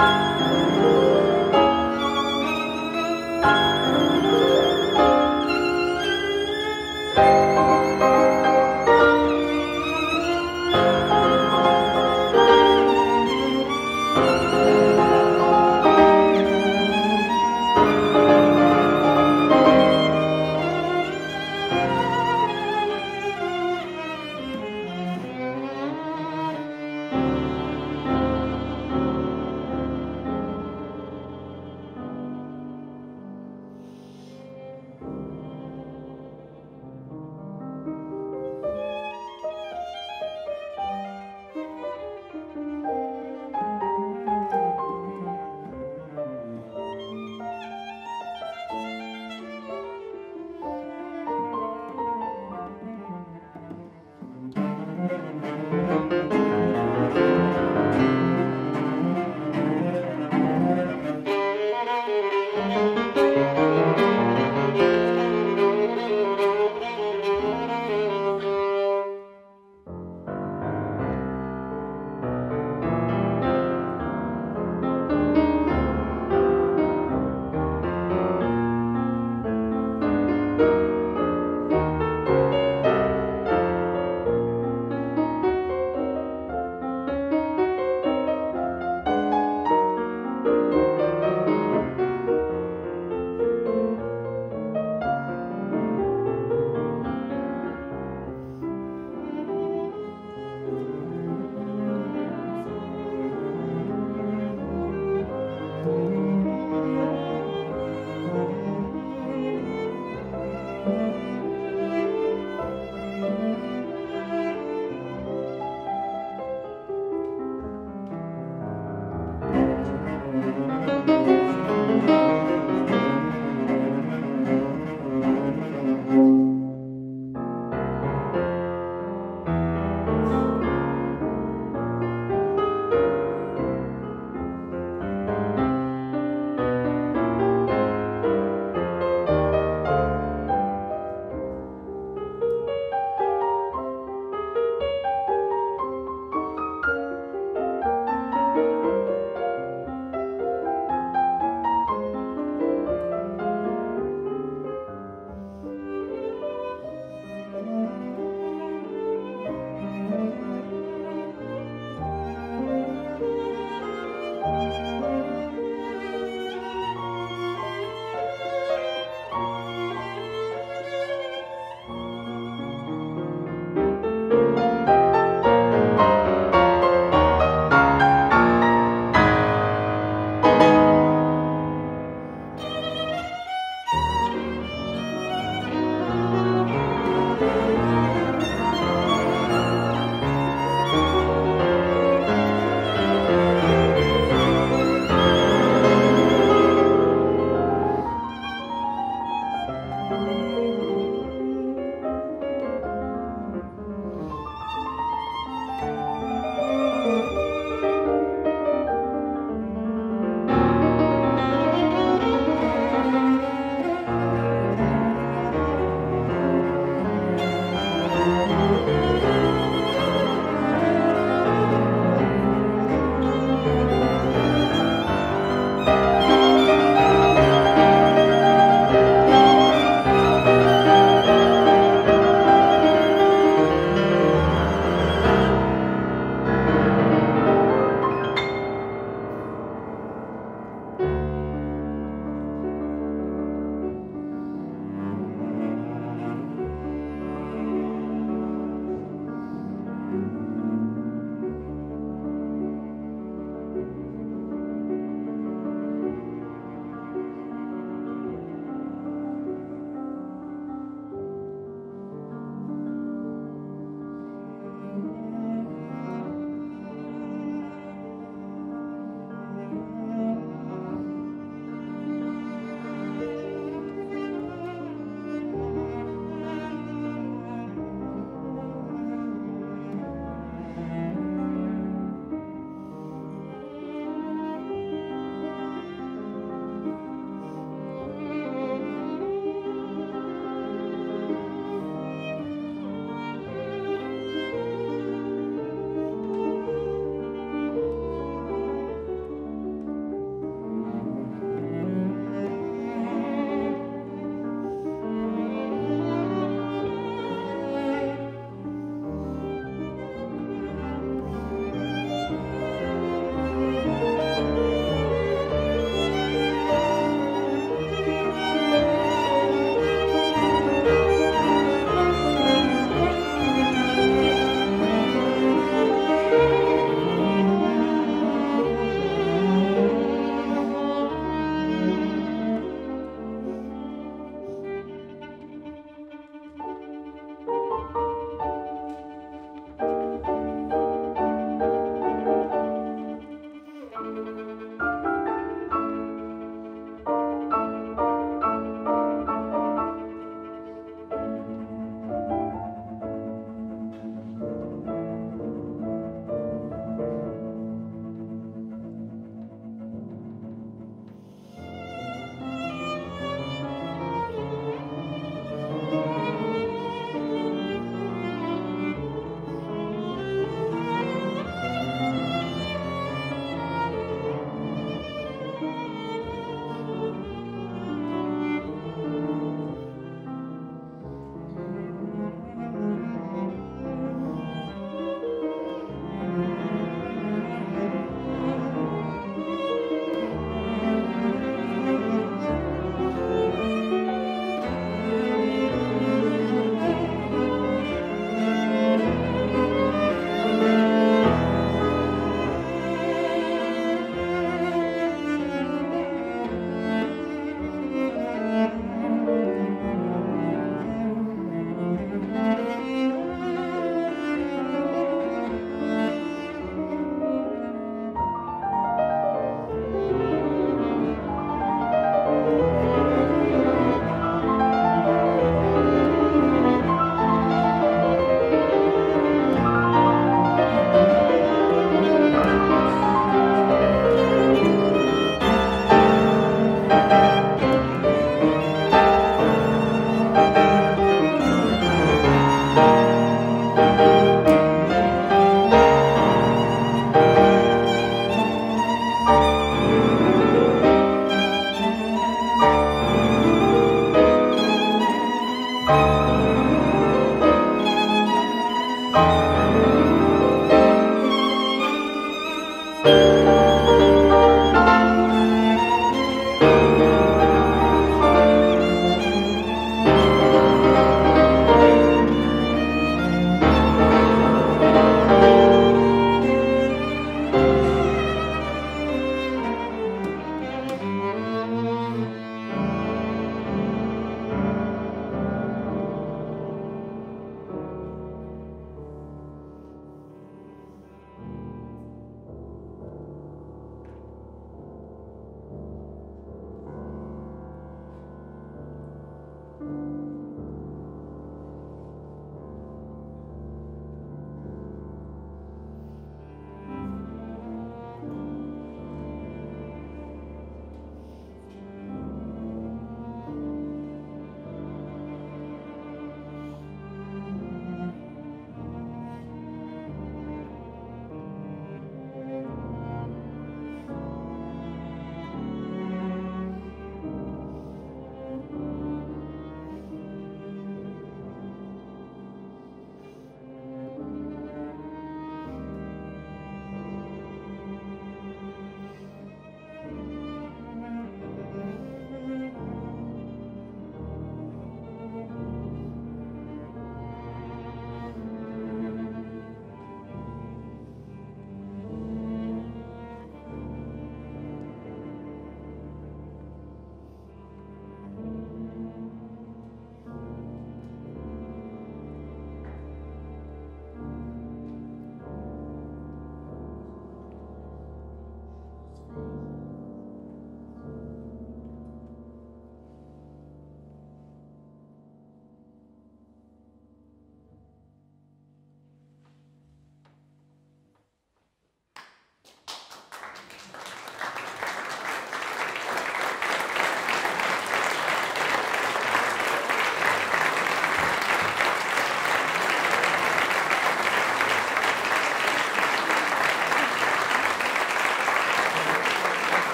Bye.